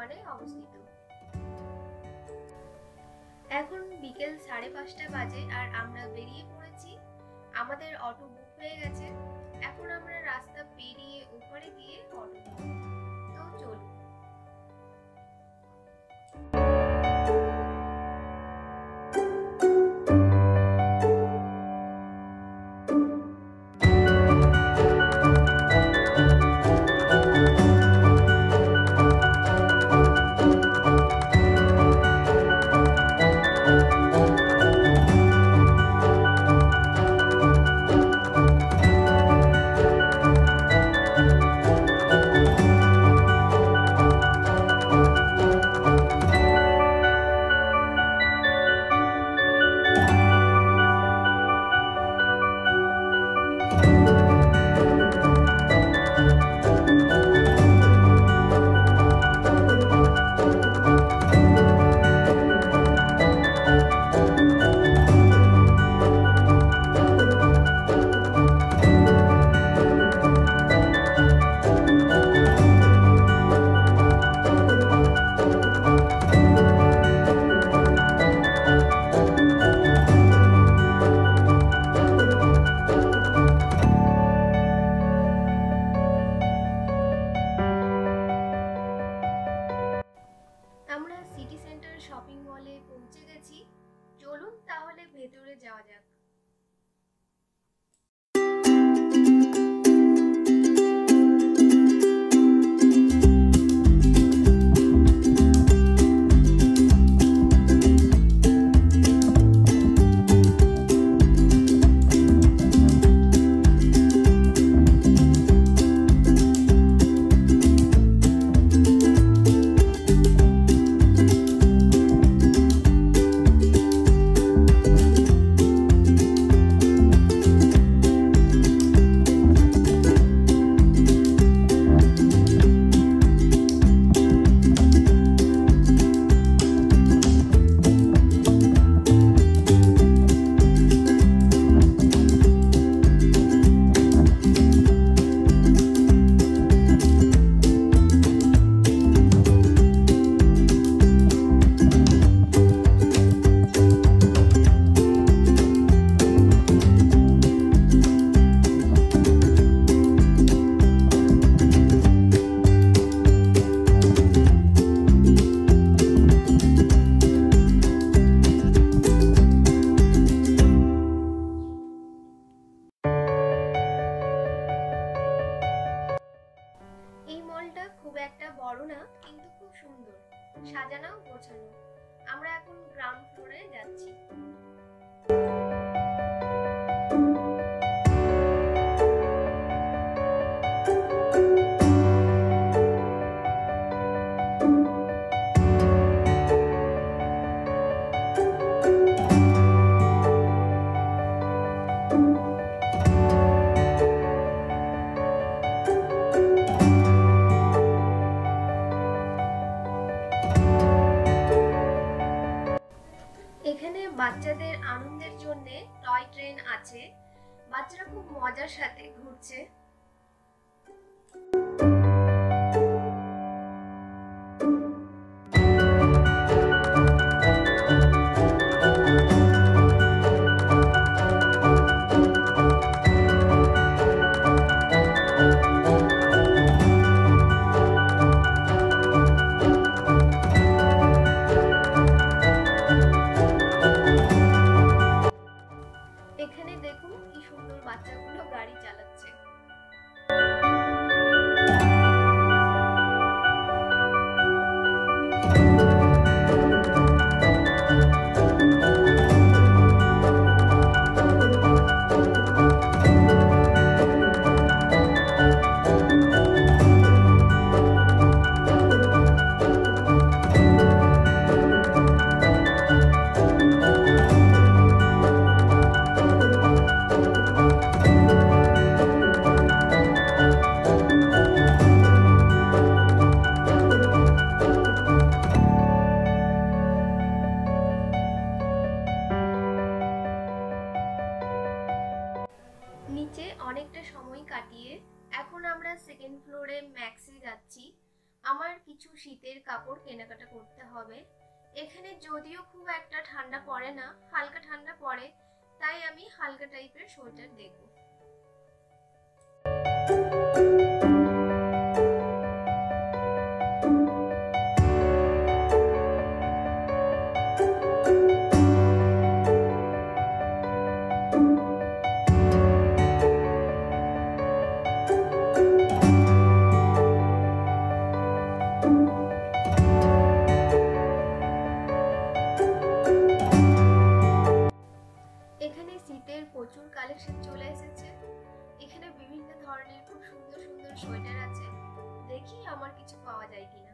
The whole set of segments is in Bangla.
ওয়ানে অবস্থিত। এখন বিকেল সাড়ে পাঁচটা বাজে আর আমরা বেরিয়ে পড়েছি। আমাদের অটো বুক হয়ে গেছে। এখন আমরা রাস্তা পেরিয়ে উপরে দিয়ে অটো তো চলুন। 了解 সাজানো গোছানো। আমরা এখন গ্রাম ফ্লোরে যাচ্ছি। বাচ্চাদের আনন্দের জন্য টয় ট্রেন আছে। বাচ্চারা খুব মজার সাথে ঘুরছে। ফ্লোরে ম্যাক্সে যাচ্ছি। আমার কিছু শীতের কাপড় কেনাকাটা করতে হবে। এখানে যদিও খুব একটা ঠান্ডা পড়ে না, হালকা ঠান্ডা পড়ে, তাই আমি হালকা টাইপের সোয়েটার দেখব। প্রচুর কালেকশন চলে এসেছে। এখানে বিভিন্ন ধরনের খুব সুন্দর সুন্দর সোয়েটার আছে। দেখি আমার কিছু পাওয়া যায় কিনা।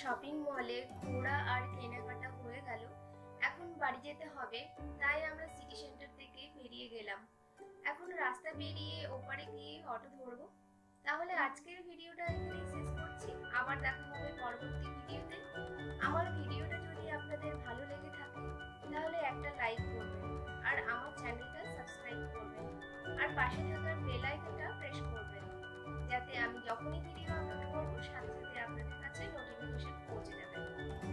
শপিং মলে ঘোরা আর কেনাকাটা হয়ে গেল। এখন বাড়ি যেতে হবে, তাই আমরা সিটি সেন্টার থেকে বেরিয়ে গেলাম। এখন রাস্তা পেরিয়ে ওপারে গিয়ে অটো ধরব। তাহলে আজকের ভিডিওটা এখানেই শেষ করছি। আবার দেখা হবে পরবর্তী ভিডিওতে। আমার ভিডিওটা যদি আপনাদের ভালো লেগে থাকে, তাহলে একটা লাইক করবেন আর আমার চ্যানেলটা সাবস্ক্রাইব করবেন। আর পাশে থাকার বেলাইকনটা প্রেস করবেন। যাতে আমি যখনই ভিডিও আপলোড করব, সাথে সাথে আপনাদের কাছে নোটিফিকেশন সেসব পৌঁছে যাবে